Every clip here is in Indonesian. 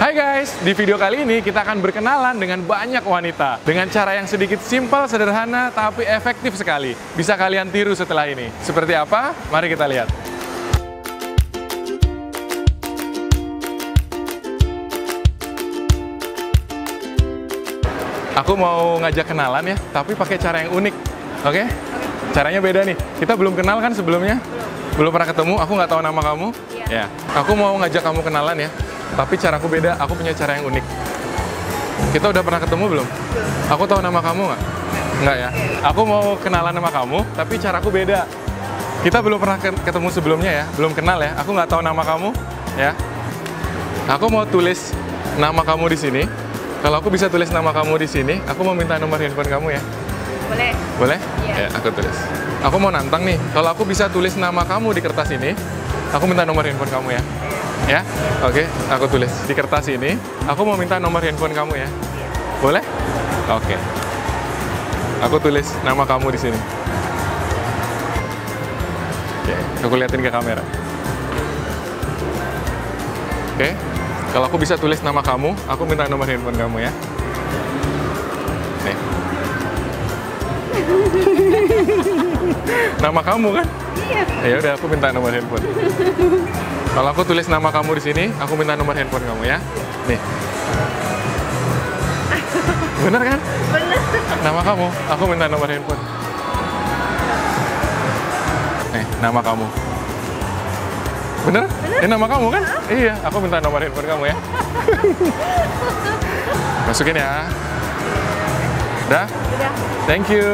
Hai guys, di video kali ini kita akan berkenalan dengan banyak wanita dengan cara yang sedikit simpel, sederhana, tapi efektif sekali. Bisa kalian tiru setelah ini. Seperti apa? Mari kita lihat. Aku mau ngajak kenalan ya, tapi pakai cara yang unik. Oke? Caranya beda nih. Kita belum kenal kan sebelumnya? Belum pernah ketemu, aku nggak tahu nama kamu. Iya. Ya. Aku mau ngajak kamu kenalan ya, tapi caraku beda. Aku punya cara yang unik. Kita udah pernah ketemu belum? Aku tahu nama kamu nggak? Nggak ya. Aku mau kenalan sama kamu, tapi caraku beda. Kita belum pernah ke- ketemu sebelumnya ya, belum kenal ya. Aku nggak tahu nama kamu, ya. Aku mau tulis nama kamu di sini. Kalau aku bisa tulis nama kamu di sini, aku mau minta nomor handphone kamu ya. Boleh. Boleh? Ya, Iya. aku tulis. Aku mau nantang nih. Kalau aku bisa tulis nama kamu di kertas ini, aku minta nomor handphone kamu ya. Ya? Oke, aku tulis di kertas ini. Aku mau minta nomor handphone kamu ya. Boleh? Oke. Aku tulis nama kamu di sini. Oke, aku liatin ke kamera. Oke. Kalau aku bisa tulis nama kamu, aku minta nomor handphone kamu ya. Nih. nama kamu kan? Iya. Ya udah aku minta nomor handphone. Kalau aku tulis nama kamu di sini, aku minta nomor handphone kamu ya. Nih. Bener kan? Bener. Nama kamu, aku minta nomor handphone. Nih, nama kamu. Bener? Ini nama kamu kan? Iya, aku minta nomor handphone kamu ya. Masukin ya. Udah? Udah. Thank you,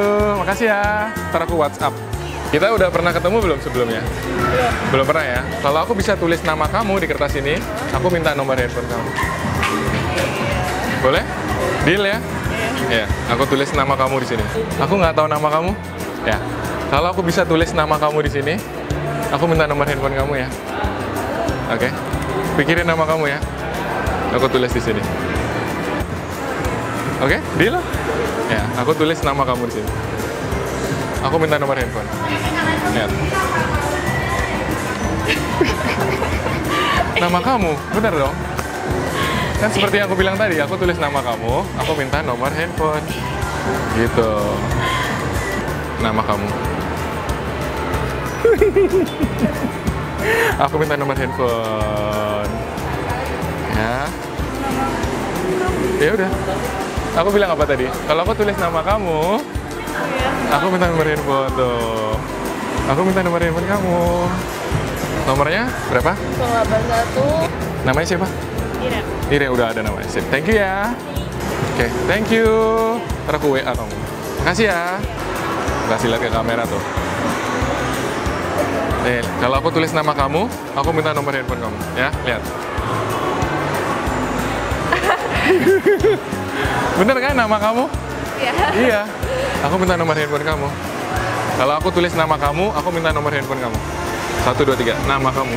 makasih ya. Ntar aku WhatsApp. Kita udah pernah ketemu belum sebelumnya? Belum. Belum pernah ya? Kalau aku bisa tulis nama kamu di kertas ini, aku minta nomor handphone kamu. Boleh? Deal ya? Ya, aku tulis nama kamu di sini. Aku nggak tahu nama kamu? Ya. Kalau aku bisa tulis nama kamu di sini, aku minta nomor handphone kamu ya. Oke. Pikirin nama kamu ya. Aku tulis di sini. Oke, deal? Ya, aku tulis nama kamu di sini. Aku minta nomor handphone. Lihat. nama kamu, bener dong? Kan seperti yang aku bilang tadi, aku tulis nama kamu, aku minta nomor handphone. Gitu. Nama kamu. aku minta nomor handphone. Ya. Ya udah. Aku bilang apa tadi? Kalau aku tulis nama kamu. Aku minta nomor handphone tuh. Aku minta nomor handphone kamu. Nomornya berapa? 081 Namanya siapa? Ira. Ire udah ada namanya. Sip. Thank you ya. Oke, thank you. Ntar aku WA kamu. Makasih ya. Kasih lihat ke kamera tuh. Nih, kalau aku tulis nama kamu, aku minta nomor handphone kamu. Ya, lihat. Bener kan nama kamu? Iya. Iya. Aku minta nomor handphone kamu. Kalau aku tulis nama kamu, aku minta nomor handphone kamu. Satu, dua, tiga. Nama kamu.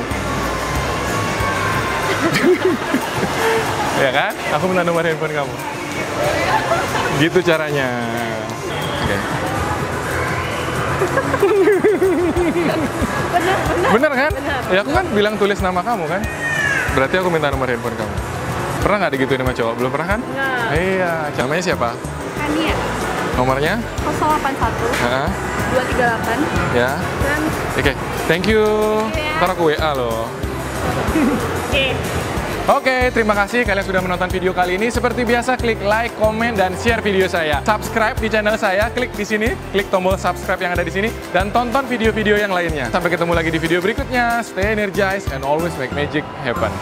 ya kan? Aku minta nomor handphone kamu. Gitu caranya. Oke. Bener kan? Ya aku kan bilang tulis nama kamu kan? Berarti aku minta nomor handphone kamu. Pernah nggak digituin sama cowok? Belum pernah kan? Enggak. Iya. Namanya siapa? Kania. Nomornya? 081 Heeh. 238 Ya. dan Oke, thank you. ya. Ntar aku WA loh. Oke. Oke, terima kasih kalian sudah menonton video kali ini. Seperti biasa, klik like, komen, dan share video saya. Subscribe di channel saya, klik di sini, klik tombol subscribe yang ada di sini, dan tonton video-video yang lainnya. Sampai ketemu lagi di video berikutnya. Stay energized and always make magic happen.